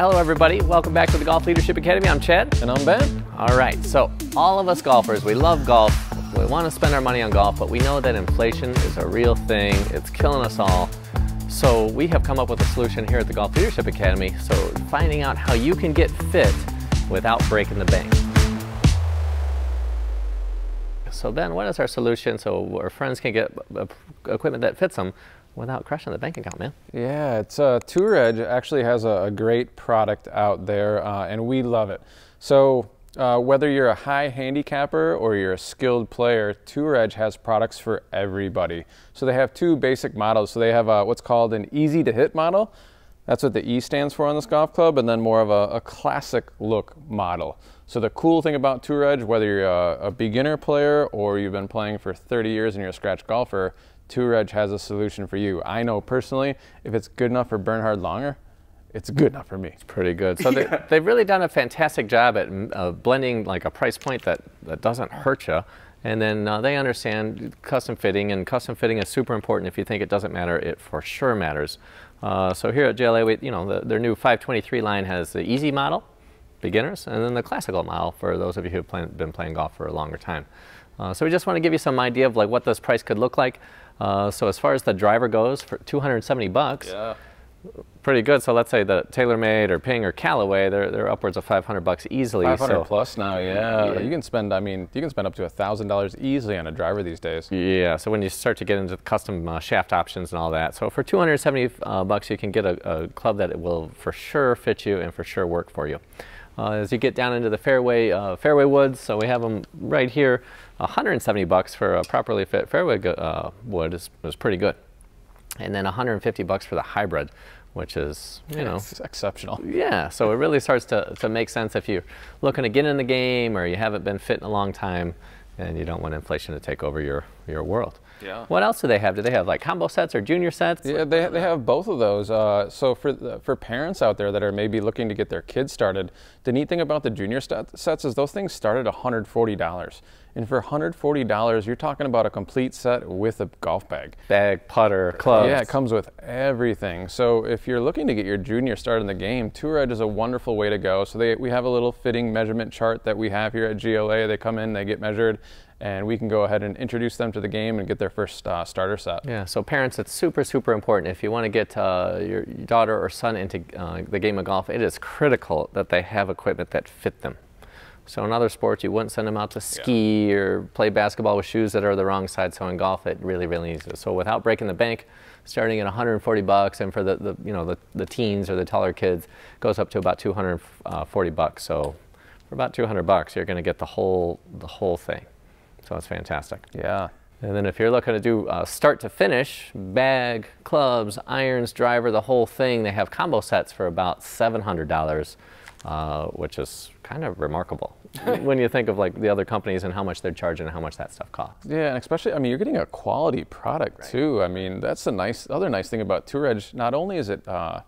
Hello everybody, welcome back to the Golf Leadership Academy. I'm Chad. And I'm Ben. All right, so all of us golfers, we love golf. We want to spend our money on golf, but we know that inflation is a real thing. It's killing us all. So we have come up with a solution here at the Golf Leadership Academy. So finding out how you can get fit without breaking the bank. So Ben, what is our solution so our friends can get equipment that fits them without crushing the bank account, man. Yeah, it's uh, Tour Edge actually has a, a great product out there, uh, and we love it. So uh, whether you're a high handicapper or you're a skilled player, Tour Edge has products for everybody. So they have two basic models. So they have a, what's called an easy to hit model. That's what the E stands for on this golf club, and then more of a, a classic look model. So the cool thing about Tour Edge, whether you're a, a beginner player or you've been playing for 30 years and you're a scratch golfer, Tour Edge has a solution for you. I know personally, if it's good enough for Bernhard Langer, it's good enough for me. It's pretty good. So yeah. they, have really done a fantastic job at uh, blending like a price point that, that doesn't hurt you. And then uh, they understand custom fitting, and custom fitting is super important. If you think it doesn't matter, it for sure matters. Uh, so here at GLA, we, you know, the, their new 523 line has the easy model, beginners, and then the classical model for those of you who've play, been playing golf for a longer time. Uh, so we just want to give you some idea of like what this price could look like. Uh, so as far as the driver goes, for 270 bucks, yeah. pretty good. So let's say the TaylorMade or Ping or Callaway, they're, they're upwards of 500 bucks easily. 500 so, plus now, yeah. yeah. You can spend, I mean, you can spend up to $1,000 easily on a driver these days. Yeah, so when you start to get into the custom uh, shaft options and all that. So for 270 uh, bucks, you can get a, a club that will for sure fit you and for sure work for you. Uh, as you get down into the fairway uh, fairway woods, so we have them right here. 170 bucks for a properly fit fairway uh, wood is, is pretty good, and then 150 bucks for the hybrid, which is you yeah, know exceptional. Yeah, so it really starts to to make sense if you're looking to get in the game or you haven't been fit in a long time, and you don't want inflation to take over your your world. Yeah. What else do they have? Do they have like combo sets or junior sets? Yeah, they, they have both of those. Uh, so for for parents out there that are maybe looking to get their kids started, the neat thing about the junior sets is those things start at $140. And for $140, you're talking about a complete set with a golf bag. Bag, putter, clubs. Yeah, it comes with everything. So if you're looking to get your junior started in the game, Tour Edge is a wonderful way to go. So they, we have a little fitting measurement chart that we have here at GLA. They come in, they get measured, and we can go ahead and introduce them to the game and get their first uh, starter set. Yeah, so parents, it's super, super important. If you want to get uh, your daughter or son into uh, the game of golf, it is critical that they have equipment that fit them. So in other sports, you wouldn't send them out to ski yeah. or play basketball with shoes that are the wrong side. So in golf, it really, really needs it. So without breaking the bank, starting at 140 bucks, and for the, the you know the, the teens or the taller kids, goes up to about 240 bucks. So for about 200 bucks, you're going to get the whole the whole thing. So it's fantastic. Yeah. And then if you're looking to do uh, start to finish, bag, clubs, irons, driver, the whole thing, they have combo sets for about $700, uh, which is kind of remarkable when you think of like the other companies and how much they're charging and how much that stuff costs. Yeah, and especially, I mean, you're getting a quality product right. too. I mean, that's the nice, other nice thing about Tour Edge. Not only is it uh,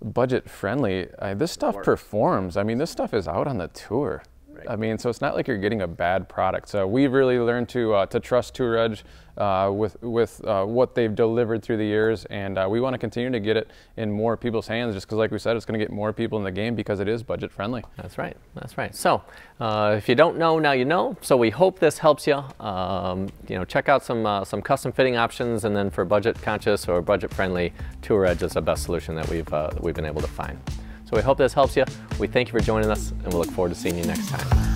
budget friendly, uh, this stuff performs. I mean, this stuff is out on the tour. Right. I mean, so it's not like you're getting a bad product. So we've really learned to uh, to trust Tour Edge uh, with with uh, what they've delivered through the years, and uh, we want to continue to get it in more people's hands. Just because, like we said, it's going to get more people in the game because it is budget friendly. That's right. That's right. So uh, if you don't know, now you know. So we hope this helps you. Um, you know, check out some uh, some custom fitting options, and then for budget conscious or budget friendly, Tour Edge is the best solution that we've we've been able to find. So we hope this helps you. We thank you for joining us, and we look forward to seeing you next time.